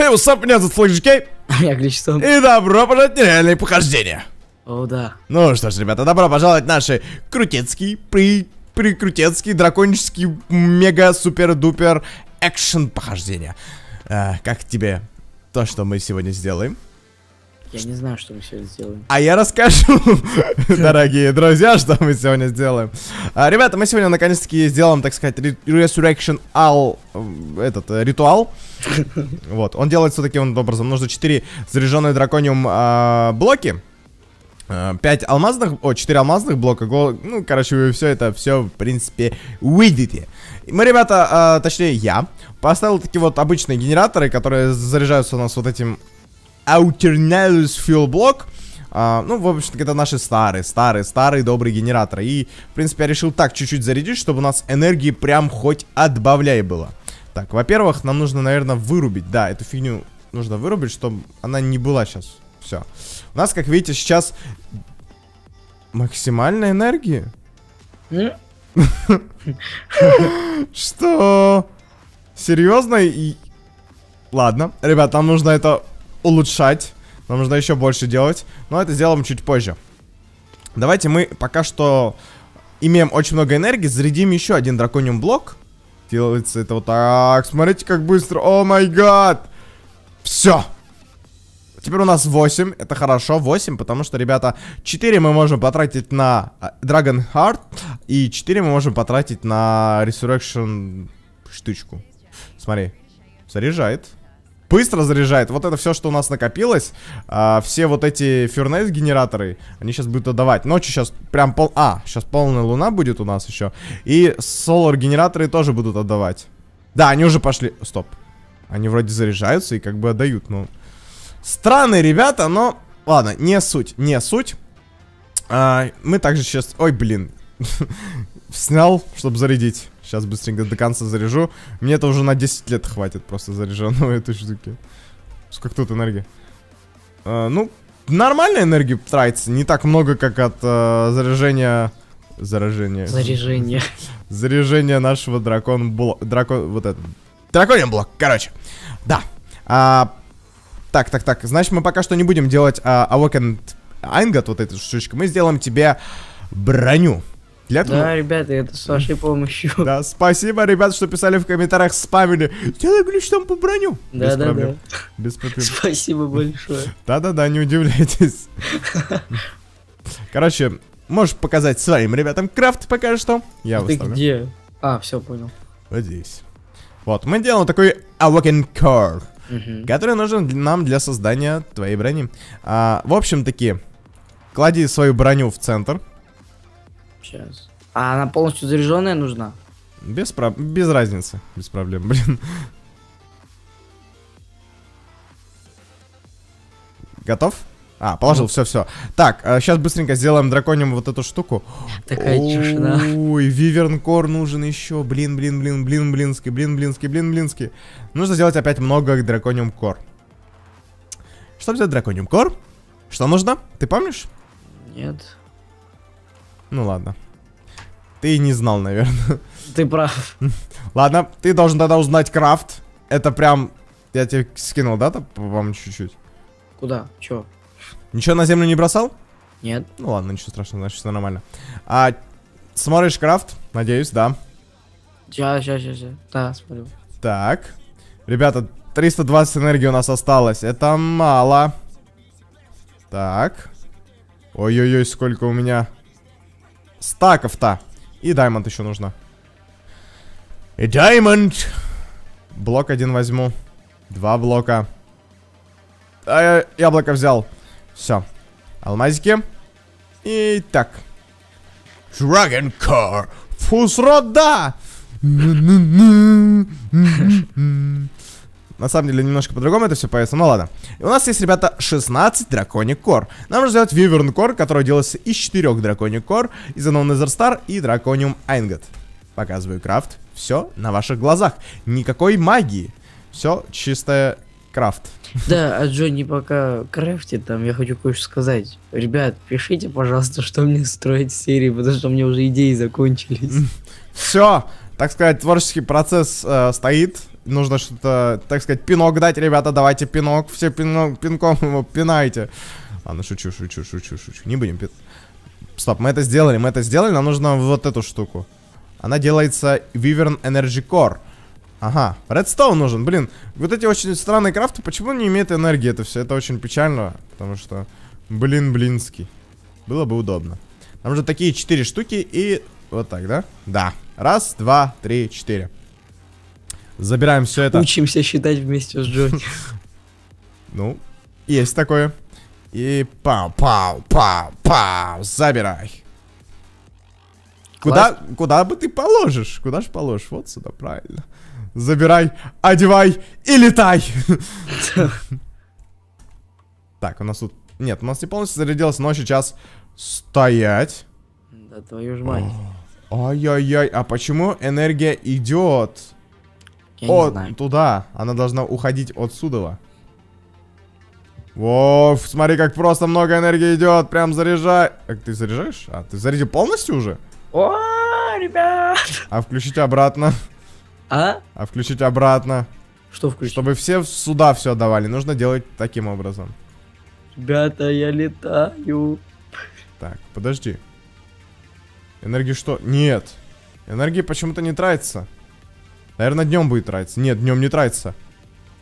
Эй, hey, меня зовут Флэш Кей. Я Гличсон. И добро пожаловать в нереальные похождения. О, да. Ну что ж, ребята, добро пожаловать в наши крутецкий, при, прикрутецкий, драконический, мега-супер-дупер экшен похождения. А, как тебе то, что мы сегодня сделаем? Я не знаю, что мы сегодня сделаем. А я расскажу, дорогие друзья, что мы сегодня сделаем. А, ребята, мы сегодня наконец-таки сделаем, так сказать, Resurrection All, этот, э, ритуал. Вот, он делается таким образом. Нужно 4 заряженные дракониум а, блоки. 5 а, алмазных, о, 4 алмазных блока, ну, короче, вы все это, все, в принципе, увидите. Мы, ребята, а, точнее, я, поставил такие вот обычные генераторы, которые заряжаются у нас вот этим Alternalus Fuel Block. А, ну, в общем-то, это наши старые, старые, старые добрые генераторы. И, в принципе, я решил так чуть-чуть зарядить, чтобы у нас энергии прям хоть отбавляй было. Так, во-первых, нам нужно, наверное, вырубить. Да, эту фигню нужно вырубить, чтобы она не была сейчас. Все. У нас, как видите, сейчас максимальная энергия. Что? Серьезно? Ладно, ребят, нам нужно это улучшать. Нам нужно еще больше делать. Но это сделаем чуть позже. Давайте мы пока что имеем очень много энергии. Зарядим еще один дракониум блок. Делается это вот так. Смотрите, как быстро. О май гад. Все. Теперь у нас 8, это хорошо, 8, потому что, ребята, 4 мы можем потратить на а, Dragon Heart, и 4 мы можем потратить на Resurrection штучку. Смотри, заряжает быстро заряжает. Вот это все, что у нас накопилось. А, все вот эти фернейс генераторы, они сейчас будут отдавать. Ночью сейчас прям пол... А, сейчас полная луна будет у нас еще. И солар генераторы тоже будут отдавать. Да, они уже пошли... Стоп. Они вроде заряжаются и как бы отдают, ну... Странные ребята, но... Ладно, не суть, не суть. А, мы также сейчас... Ой, блин. Снял, чтобы зарядить. Сейчас быстренько до конца заряжу. Мне это уже на 10 лет хватит просто заряженного этой штуки. Сколько тут энергии? А, ну, нормальная энергия тратится. Не так много, как от а, заряжения... Заражения. Заряжение. Заряжения нашего дракон... Дракон... Вот это. Дракониум блок, короче. Да. А, так, так, так. Значит, мы пока что не будем делать а, Awakened Aingot, вот эту штучку. Мы сделаем тебе броню. Для этого... Да, ребята, это с вашей помощью. Да, спасибо, ребят, что писали в комментариях, спамили. Сделай глюч там по броню. Да, Без да, проблем. да. Без проблем. Спасибо большое. Да-да-да, не удивляйтесь. Короче, можешь показать своим ребятам крафт пока что. Я Ты выставлю. где? А, все, понял. Вот здесь. Вот, мы делаем такой Awaken Core, угу. который нужен нам для создания твоей брони. А, в общем таки, клади свою броню в центр. Сейчас. А она полностью заряженная нужна? Без, про... без разницы. Без проблем, блин. Готов? А, положил, все, все. Так, сейчас а, быстренько сделаем драконим вот эту штуку. Такая чушина. Ой, вивернкор нужен еще. Блин, блин, блин, блин, блинский, блин, блинский, блин, блинский. Нужно сделать опять много дракониум кор. Чтобы взять дракониум кор, что нужно? Ты помнишь? Нет. Ну ладно. Ты не знал, наверное. Ты прав. Ладно, ты должен тогда узнать крафт. Это прям... Я тебе скинул, да, по-моему, чуть-чуть? Куда? Чё? Ничего на землю не бросал? Нет. Ну ладно, ничего страшного, значит все нормально. А, смотришь крафт? Надеюсь, да. Сейчас, сейчас, сейчас. Да, смотрю. Так. Ребята, 320 энергии у нас осталось. Это мало. Так. Ой-ой-ой, сколько у меня стаков-то. И даймонд еще нужно. И даймонд. Блок один возьму. Два блока. А я яблоко взял. Все. Алмазики. И так. Dragon Car. Фусрода. На самом деле, немножко по-другому это все поется, ну ладно. И у нас есть, ребята, 16 драконик кор. Нам нужно сделать Виверн кор, который делается из 4 драконик кор, из одного Star и дракониум Айнгот. Показываю крафт. Все на ваших глазах. Никакой магии. Все чистое крафт. Да, а Джонни пока крафтит, там я хочу кое-что сказать. Ребят, пишите, пожалуйста, что мне строить серии, потому что у меня уже идеи закончились. Все, так сказать, творческий процесс э, стоит. Нужно что-то, так сказать, пинок дать, ребята, давайте пинок, все пинок, пинком его пинайте. Ладно, шучу, шучу, шучу, шучу, не будем пи- Стоп, мы это сделали, мы это сделали, нам нужно вот эту штуку. Она делается Wyvern Energy Core. Ага, Redstone нужен, блин. Вот эти очень странные крафты, почему не имеет энергии это все? Это очень печально, потому что, блин, блинский. Было бы удобно. Нам же такие четыре штуки и вот так, да? Да. Раз, два, три, четыре. Забираем все это. Учимся считать вместе с Джонни. Ну, есть такое. И пау, пау, пау, пау, забирай. Куда, куда бы ты положишь? Куда же положишь? Вот сюда, правильно. Забирай, одевай и летай. Так, у нас тут... Нет, у нас не полностью зарядилось, но сейчас стоять. Да твою ж мать. Ай-яй-яй, а почему энергия идет? Я не О, знаю. туда. Она должна уходить отсюда. Воу, смотри, как просто много энергии идет. Прям заряжай. Как ты заряжаешь? А, ты зарядил полностью уже? О, ребят! А включить обратно. А? А включить обратно. Что включить? Чтобы все сюда все давали. Нужно делать таким образом. Ребята, я летаю. Так, подожди. Энергии что? Нет. Энергии почему-то не тратится. Наверное, днем будет тратиться. Нет, днем не тратится.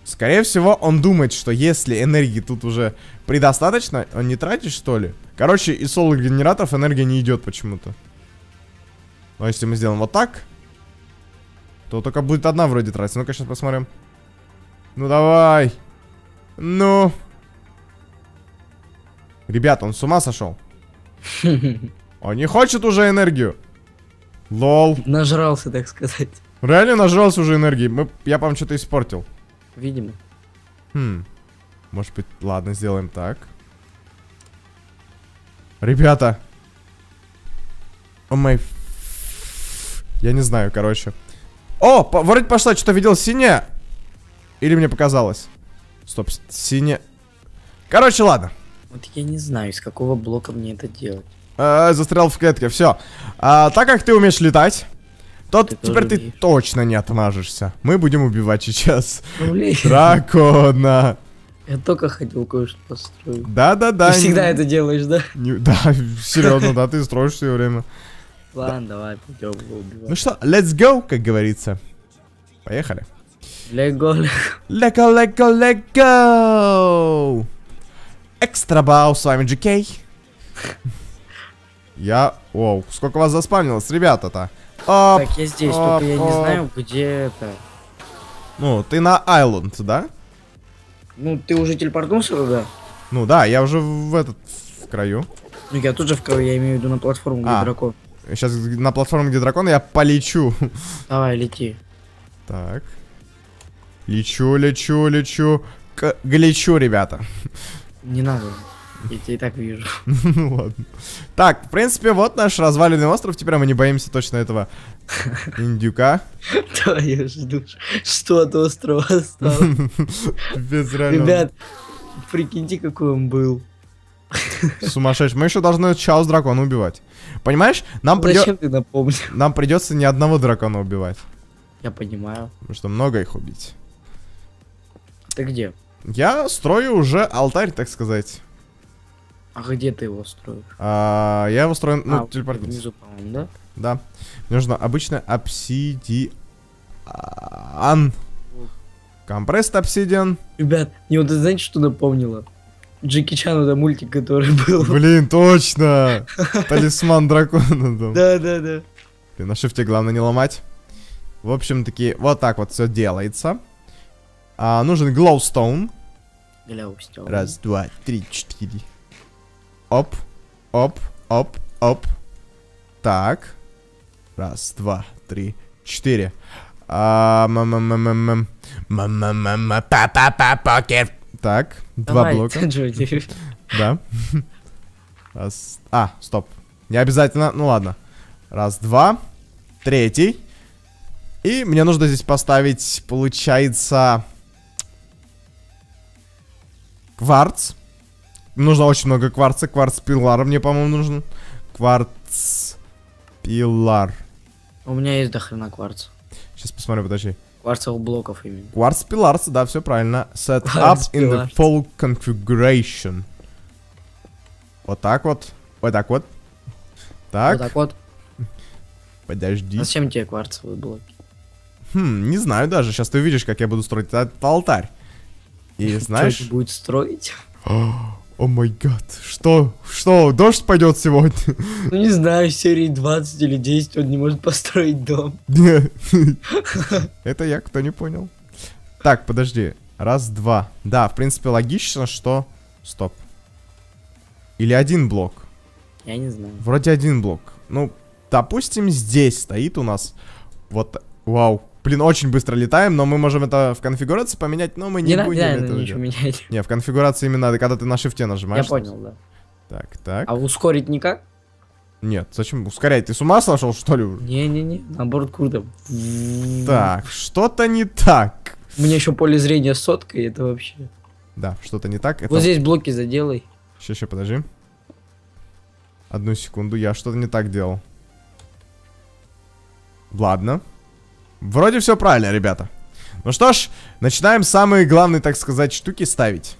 Скорее всего, он думает, что если энергии тут уже предостаточно, он не тратит, что ли? Короче, из солых генераторов энергия не идет почему-то. Но если мы сделаем вот так, то только будет одна вроде тратиться. Ну-ка, сейчас посмотрим. Ну давай. Ну. Ребята, он с ума сошел. Он не хочет уже энергию. Лол. Нажрался, так сказать. Реально нажрался уже энергии. Мы, я, по-моему, что-то испортил. Видимо. Хм. Может быть, ладно, сделаем так. Ребята. О май... Я не знаю, короче. О, по- вроде пошла, что-то видел синяя. Или мне показалось? Стоп, с- синяя. Короче, ладно. Вот я не знаю, из какого блока мне это делать. Э, застрял в клетке, все. так как ты умеешь летать, то Ты теперь ты умеешь. точно не отмажешься. Мы будем убивать сейчас Ну, дракона. я только хотел кое-что построить. Да-да-да. Ты всегда не- это делаешь, да? не- Да, серьезно, да, ты строишь все время. Ладно, давай, пойдем его Ну убивать. что, let's go, как говорится. Поехали. Лего. Лего, лего, лего! Экстра бау, с вами GK. Я... Оу, сколько вас заспавнилось, ребята-то? Оп, Так, я здесь, оп, только я не оп. знаю, где это. Ну, ты на Айленд, да? Ну, ты уже телепортнулся туда? Ну да, я уже в этот, в краю. Ну, я тут же в краю, я имею в виду на платформу, где А. дракон. Сейчас на платформе, где дракон, я полечу. Давай, лети. Так. Лечу, лечу, лечу. К глечу, ребята. Не надо. Я тебя и так вижу. Ну ладно. Так, в принципе, вот наш разваленный остров. Теперь мы не боимся точно этого индюка. Твою ж душу. Что от острова осталось? Без. Ребят, прикиньте, какой он был. Сумасшедший. Мы еще должны час дракона убивать. Понимаешь, нам, придё- Зачем ты напомнил? нам придется ни одного дракона убивать. Я понимаю. Потому что много их убить. Ты где? Я строю уже алтарь, так сказать. А где ты его строишь? А, я его строю, ну, а, телепортниц. внизу, по-моему, да? Да. Мне нужно обычно обсидиан. Компресс обсидиан. Ребят, мне вот знаете, что напомнило? Джеки Чан, это мультик, который был. Блин, точно! Талисман дракона там. Да, да, да. Блин, на шифте главное не ломать. В общем, таки, вот так вот все делается. А, нужен глоустоун. Гляустел. Раз, два, три, четыре. Оп, оп, оп, оп. Так. Раз, два, три, четыре. А, м-м-м-м-м. М-м-м-м, па-па-па-покер. Так, два блока. Да. Раз. А, стоп. Не обязательно. Ну ладно. Раз, два. Третий. И мне нужно здесь поставить, получается... Кварц. Нужно очень много кварца. Кварц пилар мне, по-моему, нужен. Кварц пилар. У меня есть дохрена кварц. Сейчас посмотрю, подожди. Кварцевых блоков именно. Quartz Pillars, да, все правильно. Set Quartz up in the full configuration. Вот так вот. Вот так вот. Так, Вот так вот. подожди. Зачем тебе кварцевые блоки? Хм, не знаю даже. Сейчас ты увидишь, как я буду строить этот алтарь. И Что знаешь... это будет строить? О май гад. Что? Что? Дождь пойдет сегодня? Ну не знаю, в серии 20 или 10 он не может построить дом. Это я, кто не понял. Так, подожди. Раз, два. Да, в принципе, логично, что... Стоп. Или один блок. Я не знаю. Вроде один блок. Ну, допустим, здесь стоит у нас вот... Вау. Блин, очень быстро летаем, но мы можем это в конфигурации поменять, но мы не, Не надо будем надо этого ничего делать. менять. Не, в конфигурации именно, когда ты на шифте нажимаешь. Я понял, да. Так, так. А ускорить никак? Нет, зачем ускорять? Ты с ума сошел, что ли? Не-не-не, наоборот круто. Так, что-то не так. У меня еще поле зрения сотка, и это вообще. Да, что-то не так. Это... Вот здесь блоки заделай. Сейчас, сейчас, подожди. Одну секунду, я что-то не так делал. Ладно. Вроде все правильно, ребята. Ну что ж, начинаем самые главные, так сказать, штуки ставить.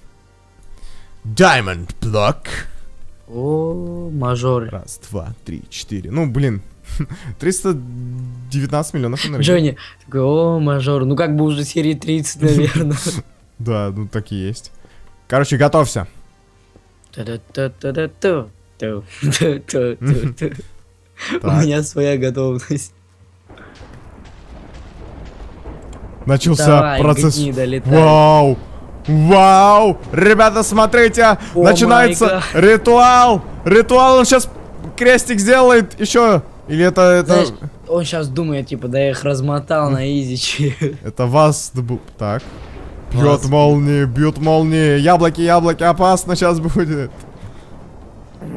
Diamond Block. О, мажоры. Раз, два, три, четыре. Ну, блин. 319 миллионов энергии. Джонни такой, о, мажор. Ну как бы уже серии 30, наверное. Да, ну так и есть. Короче, готовься. У меня своя готовность. Начался Давай, процесс. гни, долетай. Вау! Вау! Ребята, смотрите! О начинается ритуал! Ритуал, он сейчас крестик сделает еще. Или это, это, Знаешь, он сейчас думает, типа, да я их размотал на изичи. это вас. Так. Бьет молнии, бьют молнии. Яблоки, яблоки, опасно сейчас будет.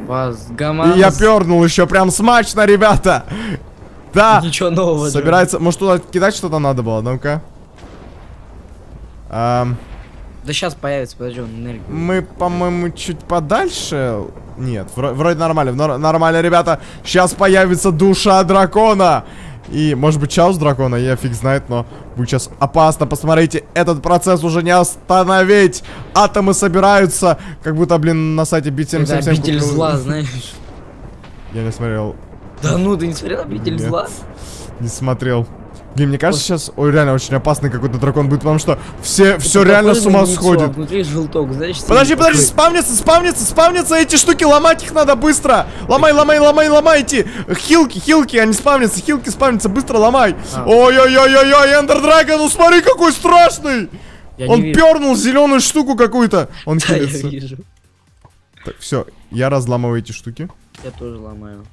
Вас, гамаз. И я пернул еще прям смачно, ребята. Да. Ничего нового. Собирается. Может туда кидать что-то надо было? Ну-ка. Ам, Да сейчас появится, подожди, он энергию. Мы, по-моему, чуть подальше. Нет, вро- вроде нормально. Нор- нормально, ребята. Сейчас появится душа дракона. И, может быть, час дракона, я фиг знает, но будет сейчас опасно. Посмотрите, этот процесс уже не остановить. Атомы собираются, как будто, блин, на сайте Это BTM77. обитель купил- зла, знаешь. Я не смотрел. Да ну, ты не смотрел обитель Нет. зла? Не смотрел. Блин, мне кажется, сейчас, ой, реально очень опасный какой-то дракон будет, потому что все, все Это реально с ума сходит. Внутри желток, знаешь? Подожди, подожди, такой. спавнится, спавнится, спавнится эти штуки, ломать их надо быстро. Ломай, ломай, ломай, ломайте. Хилки, хилки, они спавнятся, хилки спавнятся, быстро ломай. А. Ой-ой-ой-ой-ой, Эндер Драгон, ну смотри, какой страшный. Я Он пернул зеленую штуку какую-то. Он Да, хилится. Так, все, я разламываю эти штуки. Я тоже ломаю.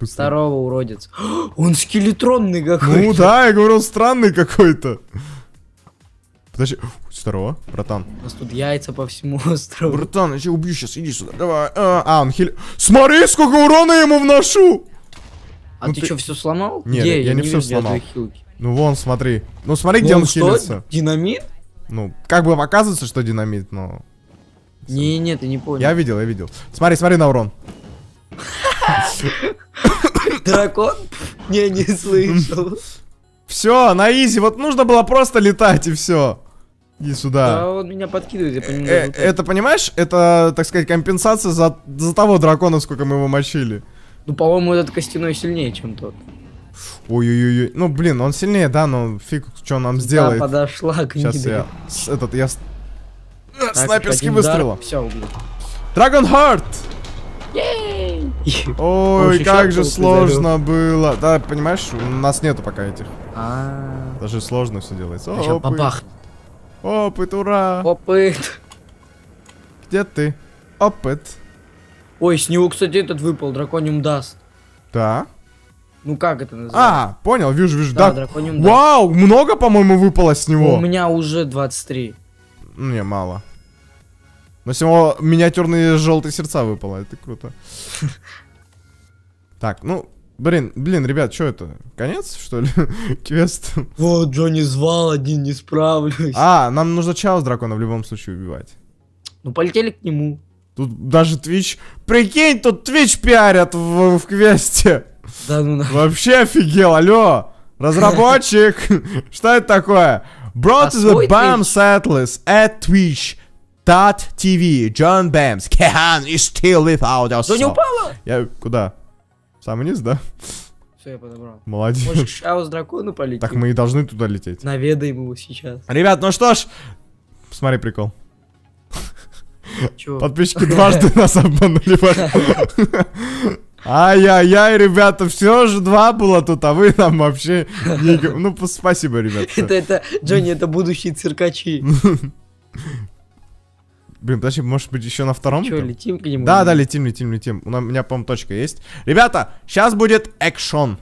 Быстро. Второго уродец. Он скелетронный какой. Ну да, я говорю, он странный какой-то. Подожди, второго, братан. У нас тут яйца по всему острову. Братан, я тебя убью сейчас, иди сюда, давай. А, а, он хил... Смотри, сколько урона я ему вношу! А ну ты, ты- что, все сломал? Нет, Где? я не всё вижу, где сломал. Ну вон, смотри. Ну смотри, где Ну, он что? хилится. Динамит? Ну, как бы показывается, что динамит, но... Не, не, ты не понял. Я видел, я видел. Смотри, смотри на урон. Дракон? Не, не слышал. Все, на изи, вот нужно было просто летать и все. Иди Да, сюда. он меня подкидывает, я по нему Э, так. это, понимаешь, это, так сказать, компенсация за, за того дракона, сколько мы его мочили. Ну, по-моему, этот костяной сильнее, чем тот. Ой-ой-ой. Ну, блин, он сильнее, да, но фиг, что он нам Да, сделает. подошла к Сейчас я... с- этот, я... с- Снайперский выстрел. Все, Heart! Ей! Ой, как же сложно было. Да, понимаешь, у нас нету пока этих. А, Даже сложно все делается. сейчас Опыт, опыт, ура. Опыт. Где ты? Опыт. Ой, с него, кстати, этот выпал, дракониум даст. Да. Ну как это называется? А, понял, вижу, вижу. да, Да. дракониум даст. Вау, много, по-моему, выпало с него. У меня уже 23. Ну, Не, мало. Но с него миниатюрные желтые сердца выпало, это круто. Так, ну, блин, блин, ребят, что это? Конец, что ли? Квест. Вот, Джонни звал, один не справлюсь. А, нам нужно Чаус дракона в любом случае убивать. Ну, полетели к нему. Тут даже Twitch... Прикинь, тут Twitch пиарят в, в квесте. Да ну на. Вообще офигел, алло. Разработчик! Что это такое? Brought А to the BAM Twitch? settlers at Twitch.tv. John Bams. Kehan is still without us. Что не упала? Я куда? В Самый низ, да? Все, я подобрал. Молодец. Может, к Шаус дракону полетим? Так мы и должны туда лететь. Наведаем его сейчас. Ребят, ну что ж. Смотри прикол. Чего? Подписчики дважды нас обманули. Ай-яй-яй, ребята, все же два было тут, а вы нам вообще... не Ну, спасибо, ребят. всё. Это, это, Джонни, это будущие циркачи. Блин, подожди, может быть, еще на втором? Че, летим к нему? Да, да, летим, летим, летим. У меня, по-моему, точка есть. Ребята, сейчас будет экшон.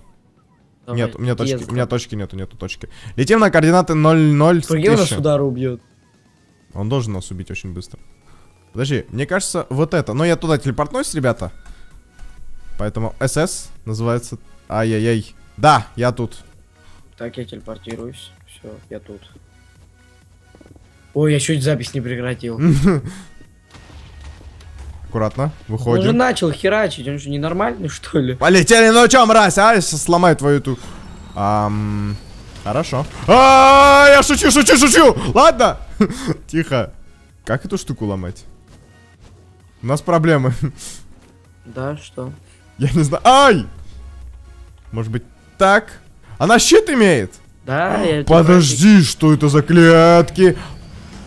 Давай, Нет, у меня точки, у меня точки нету, нету точки. Летим на координаты 0-0 с Прикинь, он нас 1000. удара убьет. Он должен нас убить очень быстро. Подожди, мне кажется, вот это. Но я туда телепортнусь, ребята. Поэтому СС называется... Ай-яй-яй. Да, я тут. Так, я телепортируюсь. Все, я тут. Ой, я чуть запись не прекратил. Аккуратно, Он уже выходим. начал херачить, он что, ненормальный, что ли? Полетели, ну чё, мразь, а? Сломаю твою ту... Ам... Хорошо. А, я шучу, шучу, шучу! Ладно! Тихо. Как эту штуку ломать? У нас проблемы. Да, что? Я не знаю. Ай! Может быть, так? Она щит имеет? Да, я... Подожди, что это за клетки?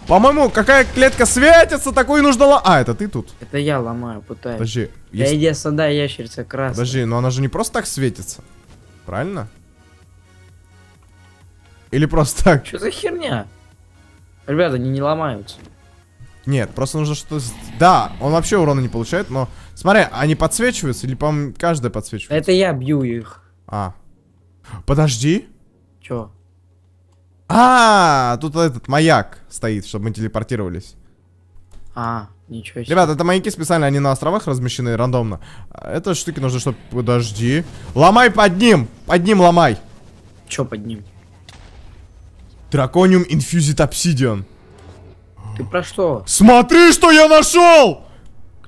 По-моему, какая клетка светится, такую нужно ломать. А, это ты тут? Это я ломаю, пытаюсь. Подожди. Я есть- иди сюда, ящерица красная. Подожди, но она же не просто так светится. Правильно? Или просто так? Что за херня? Ребята, они не ломаются. Нет, просто нужно что-то... с- Да, он вообще урона не получает, но... Смотри, они подсвечиваются или, по-моему, каждая подсвечивается? Это я бью их. А. Подожди. Чё? А, тут этот маяк стоит, чтобы мы телепортировались. А, ничего себе. Ребят, это маяки специально, они на островах размещены рандомно. А Это штуки нужно, чтобы... Подожди. Ломай под ним! Под ним ломай! Чё под ним? Дракониум Infused Obsidian. Ты про что? Смотри, что я нашел!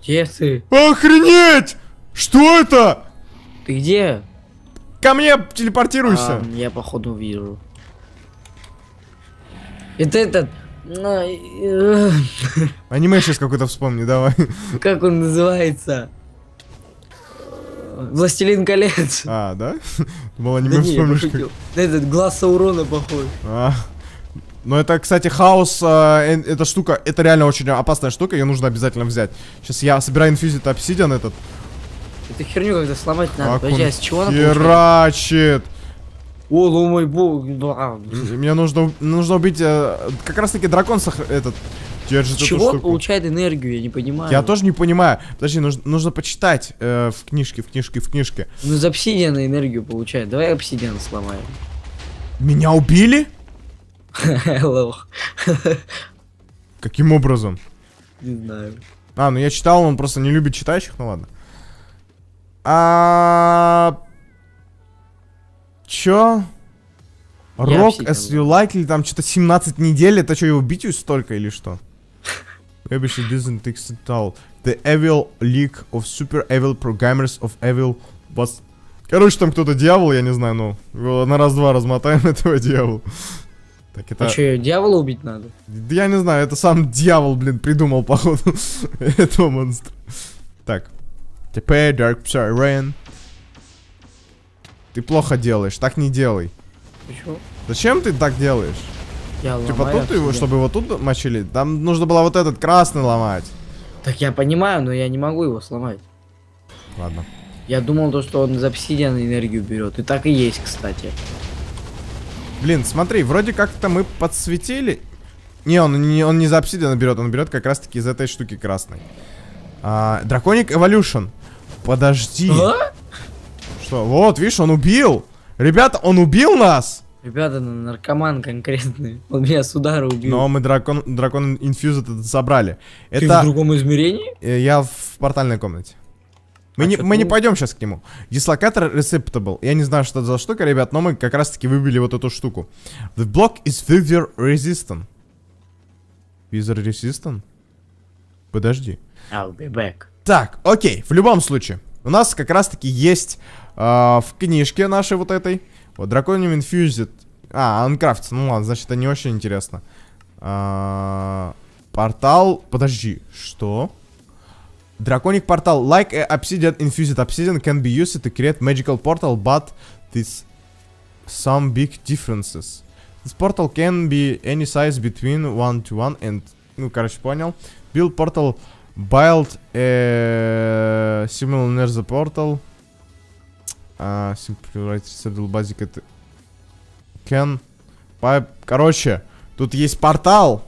Где ты? Охренеть! Что это? Ты где? Ко мне телепортируйся. А, я походу вижу. Это этот... а, э, Аниме сейчас какой-то вспомни, давай. Как он называется? Властелин колец. А, да? Думал, аниме Да не, я вспомнишь. как- этот глаз Саурона похож. А. Но это, кстати, хаос, а, э, эта штука, это реально очень опасная штука, ее нужно обязательно взять. Сейчас я собираю Infused Obsidian этот. Эту херню когда сломать надо. Как Подожди, а с чего она херачит. О, ну мой бог. да. Мне нужно, нужно убить, э, как раз таки дракон сох- этот, держит эту чего он штуку. получает энергию, я не понимаю. Я тоже не понимаю. Подожди, нужно, нужно почитать э, в книжке, в книжке, в книжке. Ну из обсидиана энергию получает. Давай обсидиан сломаем. Меня убили? Лох. Каким образом? Не знаю. А, ну я читал, он просто не любит читающих, ну ладно. А... Чё? Обсидиан as you like, или там что-то 17 недель, это что, его бить столько или что? Maybe she doesn't take it all. The evil league of super evil programmers of evil was... Короче, там кто-то дьявол, я не знаю, ну, на раз-два размотаем этого дьявола. Так это... А что, дьявола убить надо? Да я не знаю, это сам дьявол, блин, придумал, походу, этого монстра. Так. Теперь Dark Siren. Ты плохо делаешь, так не делай. Почему? Зачем ты так делаешь? Я Типа тут его, обсидиан. чтобы его тут мочили? Там нужно было вот этот красный ломать. Так я понимаю, но я не могу его сломать. Ладно. Я думал, то, что он из обсидиана энергию берет. И так и есть, кстати. Блин, смотри, вроде как-то мы подсветили. Не, он не, он не за обсидиана берет, он берет как раз-таки из этой штуки красной. А, Драконик Evolution. Подожди. А? Что? Вот, видишь, он убил. Ребята, он убил нас. Ребята, ну, наркоман конкретный. Он меня с удара убил. Но мы дракон, дракон Infused это забрали. Ты в Это другом измерении? э, я в портальной комнате. Мы, А не, мы не пойдем сейчас к нему. Дислокатор Receptable. Я не знаю, что это за штука, ребят, но мы как раз таки выбили вот эту штуку. The block is Wither Resistant. Wither Resistant? Подожди. I'll be back. Так, окей, в любом случае. У нас как раз таки есть а, в книжке нашей вот этой Вот, Draconium Infused. А, он крафтится. Ну ладно, значит, это не очень интересно. А, портал... Подожди, что? Draconic Portal. Like a Obsidian Infused Obsidian can be used to create magical portal, but this some big differences. This portal can be any size between 1 to 1 and... Ну, короче, понял. Build portal build a similar near the portal. Uh, simply write several basic it can pipe. Короче, тут есть портал.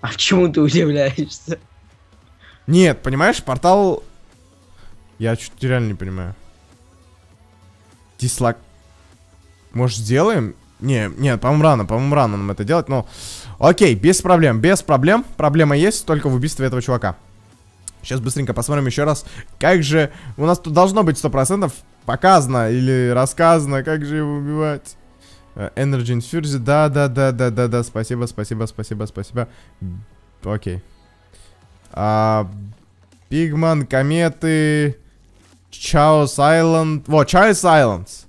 А чему ты удивляешься? Нет, понимаешь, портал... Я чуть реально не понимаю. Дислак... Может, сделаем? Не, нет, по-моему, рано, по-моему, рано нам это делать, но... Окей, без проблем, без проблем. Проблема есть только в убийстве этого чувака. Сейчас быстренько посмотрим еще раз, как же... У нас тут должно быть 100% показано или рассказано, как же его убивать. Э, Energy Infuse, да, да, да, да, да, да, спасибо, спасибо, спасибо, спасибо. Окей. А, Пигман, кометы, Chaos Island. Вот, Chaos Islands.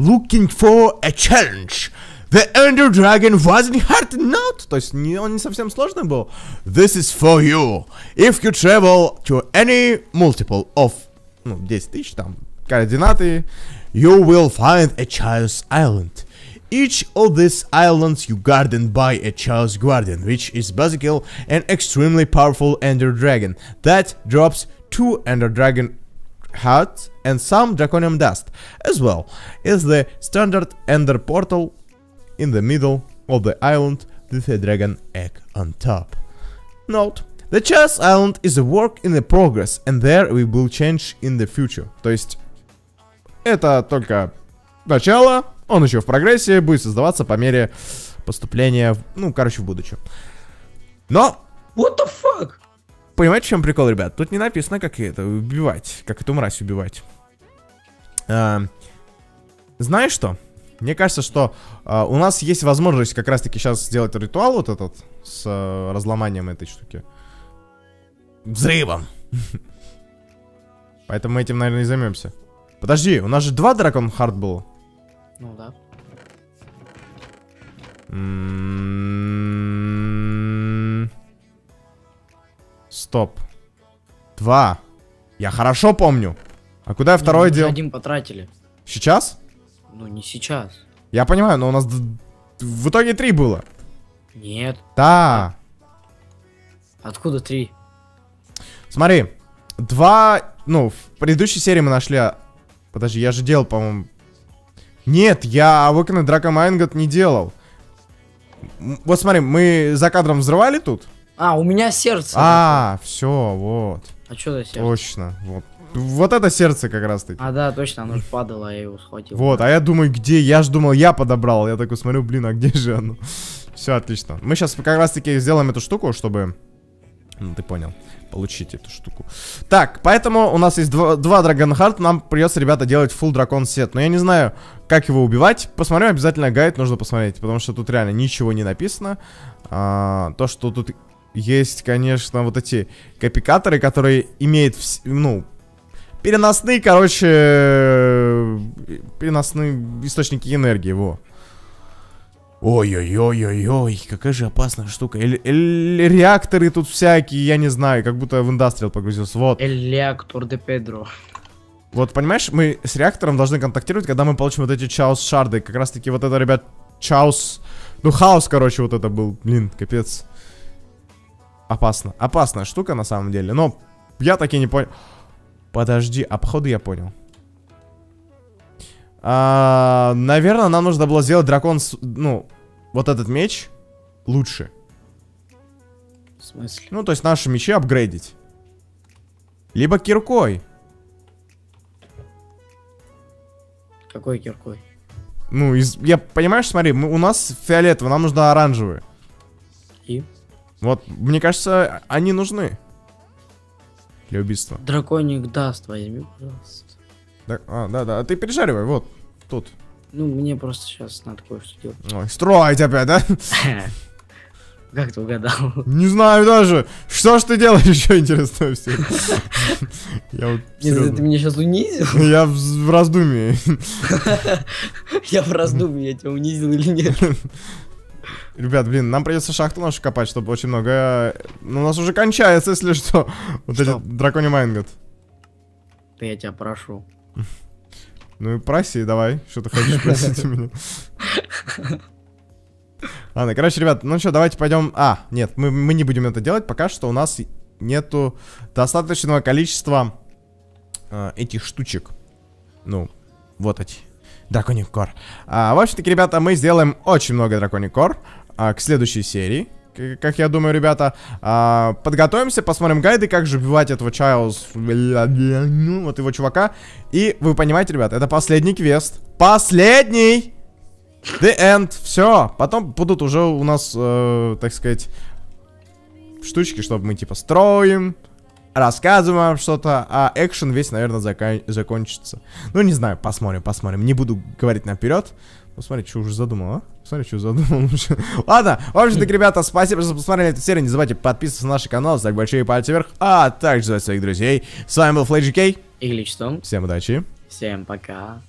А, looking for a challenge. The Ender Dragon wasn't hard not. То есть не, он не совсем сложный был. This is for you. If you travel to any multiple of ну, 10 тысяч там координаты, you will find a Chaos Island. Each of these islands you guarded by a Chaos Guardian, which is basically an extremely powerful Ender Dragon that drops two Ender Dragon hearts and some Draconium dust, as well as the standard Ender portal in the middle of the island with a dragon egg on top. Note, the Chess Island is a work in the progress, and there we will change in the future. То есть, это только начало, он еще в прогрессе, будет создаваться по мере поступления, в- ну, короче, в будущем. Но, What the fuck? Понимаете, в чем прикол, ребят? Тут не написано, как это убивать, как эту мразь убивать. А, знаешь что? Мне кажется, что а, у нас есть возможность как раз-таки сейчас сделать ритуал вот этот с а, разломанием этой штуки. Взрывом. Поэтому мы этим, наверное, и займемся. Подожди, у нас же два Дракон Хард было. Ну да. Стоп. Два. Я хорошо помню. А куда я Ну, второй дел? один потратили. Сейчас? Ну не сейчас. Я понимаю, но у нас в итоге три было. Нет. Да. Откуда три? Смотри. Два... Ну, в предыдущей серии мы нашли... а, Подожди, я же делал, по-моему... Нет, я Awakened Draco Mindgot не делал. Вот смотри, мы за кадром взрывали тут? А, у меня сердце. А, все, вот. А что за сердце? Точно. Вот. Вот это сердце как раз таки. А, да, точно, оно же падало, я его схватил. Вот, а я думаю, где? Я ж думал, я подобрал. Я такой смотрю, блин, а где же оно? Все отлично. Мы сейчас как раз таки сделаем эту штуку, чтобы... Ну, ты понял. Получить эту штуку. Так, поэтому у нас есть два, два Драгонхарт. Нам придется, ребята, делать full дракон сет. Но я не знаю, как его убивать. Посмотрю, обязательно гайд нужно посмотреть. Потому что тут реально ничего не написано. А, то, что тут есть, конечно, вот эти копикаторы, которые имеют, ну, переносные, короче, переносные источники энергии, во. Ой-ой-ой-ой-ой, какая же опасная штука. Эль- эль- реакторы тут всякие, я не знаю, как будто в индастриал погрузился. Вот. Электор де Педро. Вот, понимаешь, мы с реактором должны контактировать, когда мы получим вот эти чаус шарды. Как раз таки вот это, ребят, чаус... Ну, хаос, короче, вот это был. Блин, капец. Опасно. Опасная штука, на самом деле. Но я таки не понял. Подожди, а походу я понял. А, наверное, нам нужно было сделать дракон, с- ну, вот этот меч лучше. В смысле? Ну, то есть наши мечи апгрейдить. Либо киркой. Какой киркой? Ну, из, я, понимаешь, смотри, мы, у нас фиолетовый, нам нужно оранжевый. И? Вот, мне кажется, они нужны. Для убийства. Драконик даст, возьми, пожалуйста. Да, а, да, да, ты пережаривай, вот, тут. Ну, мне просто сейчас надо кое-что делать. Ой, строить опять, да? Как ты угадал? Не знаю даже. Что ж ты делаешь еще интересного все? Я вот Нет, ты, меня сейчас унизил? Я в раздумье. Я в раздумье, я тебя унизил или нет? Ребят, блин, нам придется шахту нашу копать, чтобы очень много... Ну, у нас уже кончается, если что. Вот Что? этот драконий майнгот. Да я тебя прошу. Ну и проси, давай. Что ты хочешь просить у меня? Ладно, короче, ребят, ну что, давайте пойдем... А, нет, мы, мы не будем это делать, пока что у нас нету достаточного количества э, этих штучек. Ну, вот эти. Драконий кор. А, в общем-таки, ребята, мы сделаем очень много драконий кор а, к следующей серии. Как я думаю, ребята, А, подготовимся, посмотрим гайды, как же убивать этого Чайлз, вот его чувака. И вы понимаете, ребята, это последний квест. Последний! The end. Все. Потом будут уже у нас, э, так сказать, штучки, чтобы мы типа строим, рассказываем вам что-то, а экшен весь, наверное, зака- закончится. Ну, не знаю, посмотрим, посмотрим. Не буду говорить наперед. Посмотри, что уже задумал, а? Посмотри, что задумал. Ладно, в общем-таки, ребята, спасибо, что посмотрели эту серию. Не забывайте подписываться на наш канал, ставить большие пальцы вверх, а также звать своих друзей. С вами был FlageK. Иглич Том, Всем удачи. всем пока.